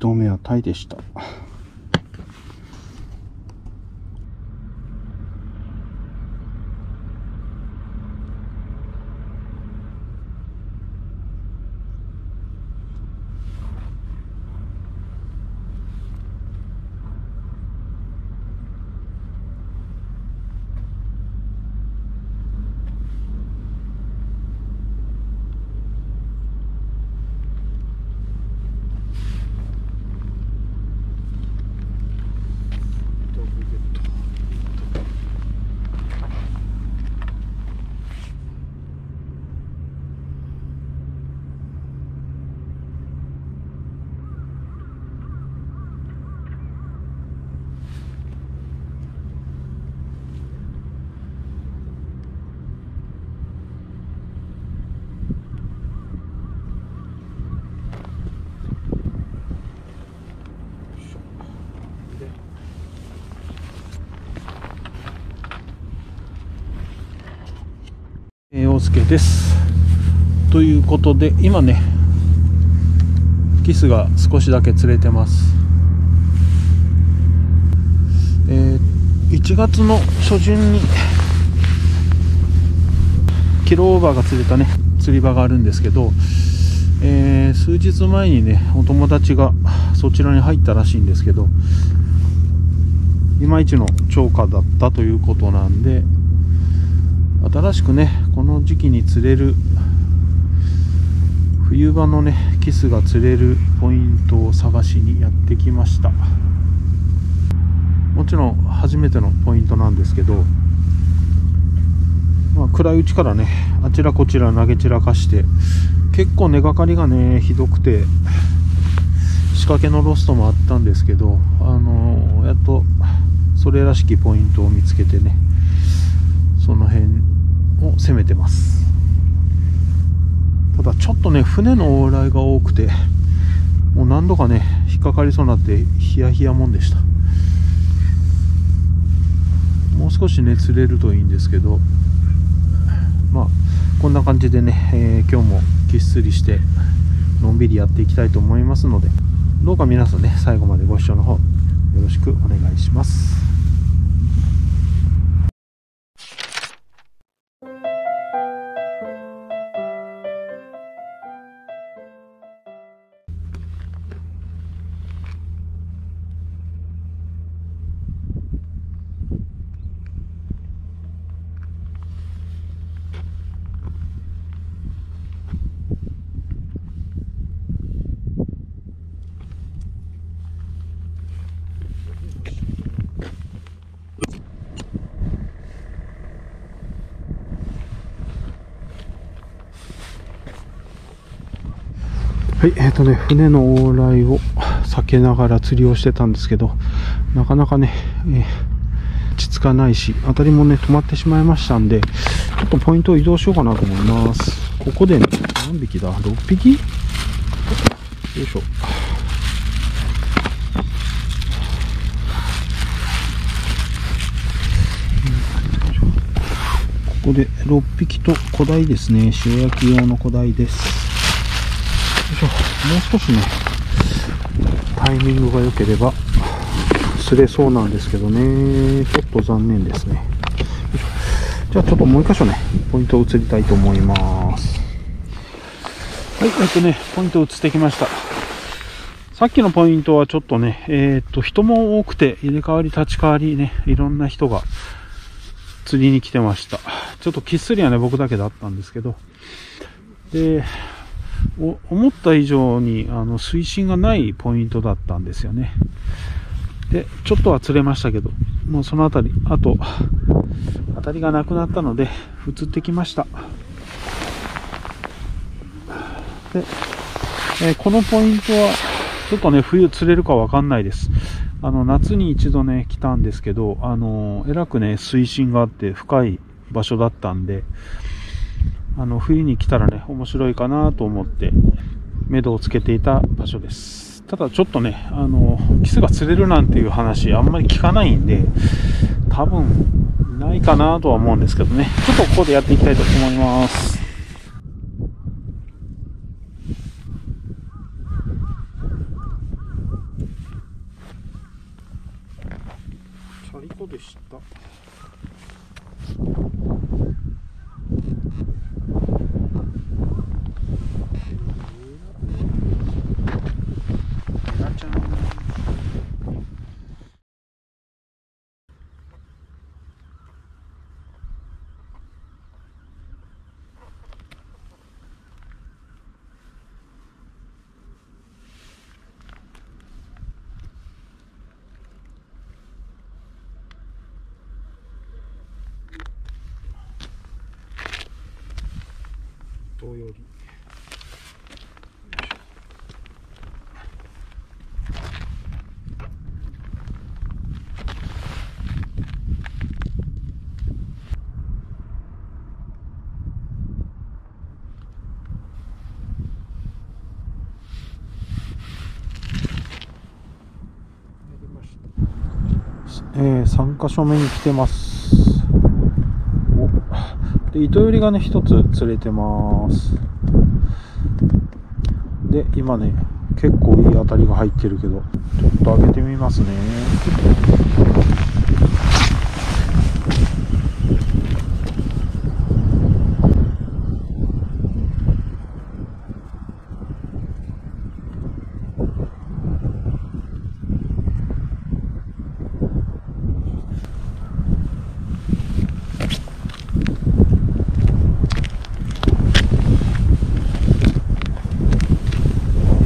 投目はタイでした。えー、大輔です。ということで、今ね、キスが少しだけ釣れてます。えー、1月の初旬に、キロオーバーが釣れたね、釣り場があるんですけど、えー数日前にね、お友達がそちらに入ったらしいんですけど、いまいちの超過だったということなんで、新しくねこの時期に釣れる冬場のねキスが釣れるポイントを探しにやってきました。もちろん初めてのポイントなんですけど、まあ、暗いうちからねあちらこちら投げ散らかして結構根がかりがねひどくて仕掛けのロストもあったんですけどあのやっとそれらしきポイントを見つけてねその辺攻めてます。ただちょっとね船の往来が多くてもう何度かね引っかかりそうになってヒヤヒヤもんでした。もう少しね釣れるといいんですけどまあこんな感じでね、えー今日もぎっすりしてのんびりやっていきたいと思いますのでどうか皆さんね最後までご視聴の方よろしくはい、えっ、とね、船の往来を避けながら釣りをしてたんですけど、なかなかね、えー落ち着かないし、当たりもね、止まってしまいましたんで、ちょっとポイントを移動しようかなと思います。ここでね、何匹だ ?6 匹？よいしょ。ここで6匹と小鯛ですね。塩焼き用の小鯛です。しょもう少しねタイミングが良ければ釣れそうなんですけどね。ちょっと残念ですね。じゃあちょっともう一箇所ねポイントを移りたいと思います。はいえっとねポイント移ってきました。さっきのポイントはちょっとねえーっと人も多くて入れ替わり立ち替わりねいろんな人が釣りに来てました。ちょっときっすりはね僕だけだったんですけど。で思った以上にあの水深がないポイントだったんですよね。で、ちょっとは釣れましたけど、もうそのあたり、あと、当たりがなくなったので、移ってきました。で、えーこのポイントは、ちょっとね、冬釣れるかわかんないです。あの、夏に一度ね、来たんですけど、あの、えらくね、水深があって深い場所だったんで、あの、冬に来たらね、面白いかなと思って、目処をつけていた場所です。ただちょっとね、あの、キスが釣れるなんていう話あんまり聞かないんで、多分、ないかなとは思うんですけどね。ちょっとここでやっていきたいと思います。同様にえー、3箇所目に来てます。で糸よりがね一つ釣れてます。で今ね結構いい当たりが入ってるけどちょっと開けてみますね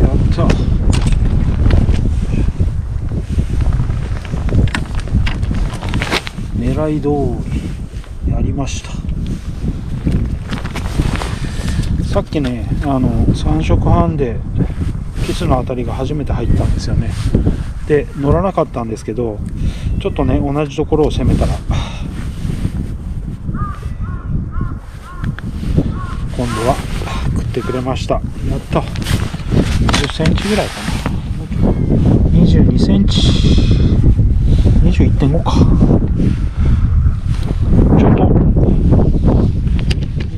やった狙い通りやりました。さっきねあの3色半でキスの当たりが初めて入ったんですよね。で乗らなかったんですけどちょっとね同じところを攻めたら今度は食ってくれました。やった。10センチぐらいかな。22センチ。21.5かちょっと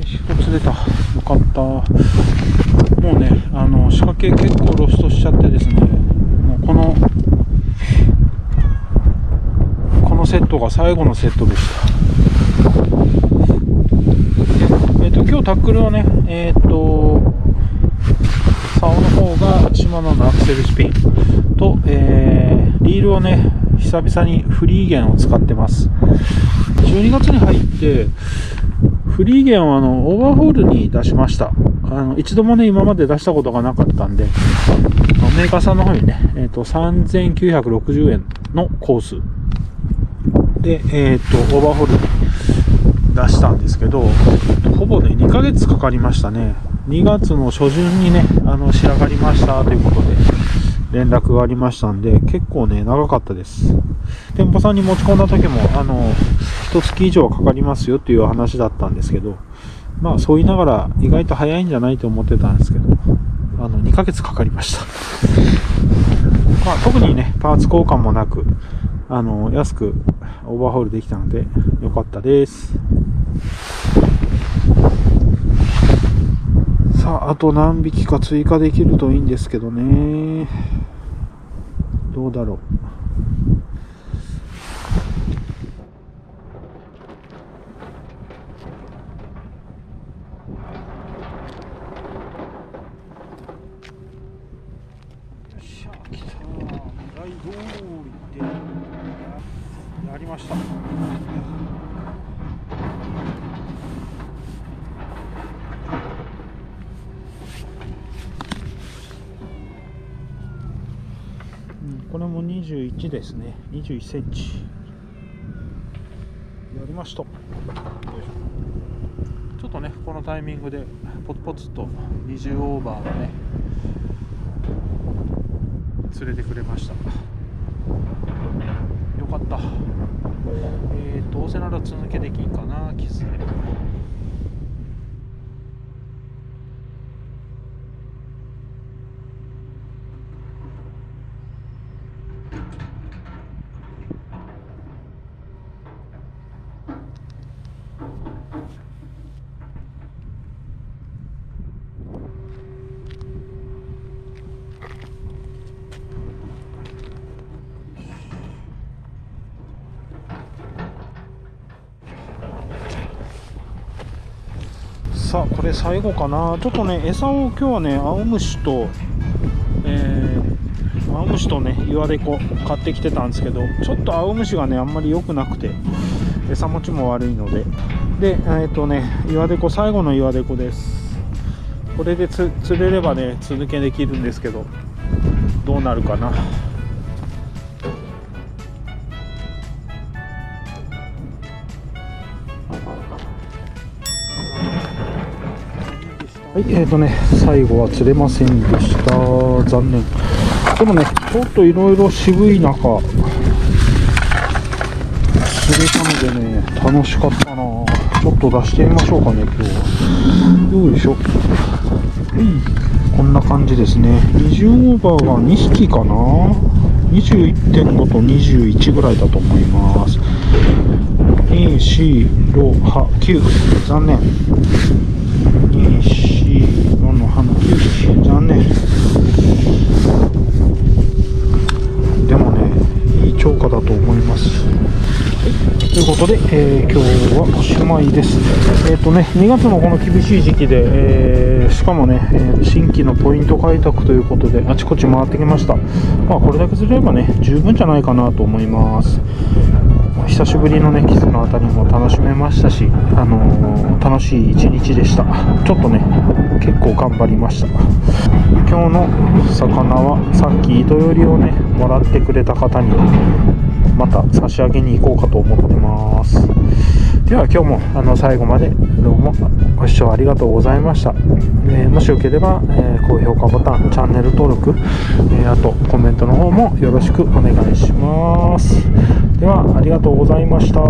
一つ出た。よかった。もうねあの仕掛け結構ロストしちゃってですね。もうこのこのセットが最後のセットでした。えっ、と今日タックルはねえっ、と竿の方がシマノのアクセルスピン。と、えーリールをね久々にフリーゲンを使ってます。12月に入ってフリーゲンをあのオーバーホールに出しました。あの一度もね今まで出したことがなかったんでメーカーさんの方にね、えー、と3960円のコース。で、えー、とオーバーホールに出したんですけどほぼね2ヶ月かかりましたね。2月の初旬にねあの仕上がりましたということで連絡がありましたんで結構ね長かったです。店舗さんに持ち込んだ時もあの1月以上はかかりますよっていう話だったんですけどまあそう言いながら意外と早いんじゃないと思ってたんですけどあの2ヶ月かかりました。まあ特にねパーツ交換もなくあの安くオーバーホールできたので良かったです。さああと何匹か追加できるといいんですけどね。どうだろうよっしゃ来た狙い通りでやりましたうんこれも21ですね。21センチ。やりました。ちょっとねこのタイミングでポツポツと20オーバーがね連れてくれました。よかった。えー、どうせなら続けできんかなキスでさあこれ最後かな。ちょっとね餌を今日はね青虫とえー、青虫とね岩でこ買ってきてたんですけどちょっと青虫がねあんまり良くなくて餌持ちも悪いので。でえっ、ー、とね岩でこ最後の岩でこです。これで釣れればね続けできるんですけどどうなるかな。はい、えーとね、最後は釣れませんでした。残念。でもね、ちょっといろいろ渋い中、釣れたのでね、楽しかったなちょっと出してみましょうかね、今日は。よいしょ。はい、こんな感じですね。20オーバーが2匹かな21.5と21ぐらいだと思います。2、4、6、8、9。残念。2、4、の半9匹残念。でもねいい超過だと思います。はいということで、えー、今日はおしまいです。えっ、ー、とね2月のこの厳しい時期で、えー、しかもね、え、新規のポイント開拓ということであちこち回ってきました。まあこれだけすればね十分じゃないかなと思います。久しぶりのねキスのあたりも楽しめましたし、あのー、楽しい一日でした。ちょっとね結構頑張りました。今日の魚はさっき糸よりをねもらってくれた方にまた差し上げに行こうかと思ってます。では今日もあの最後までどうもご視聴ありがとうございました、えー、もしよければ、えー、高評価ボタンチャンネル登録、えー、あとコメントの方もよろしくお願いします。ではありがとうございました。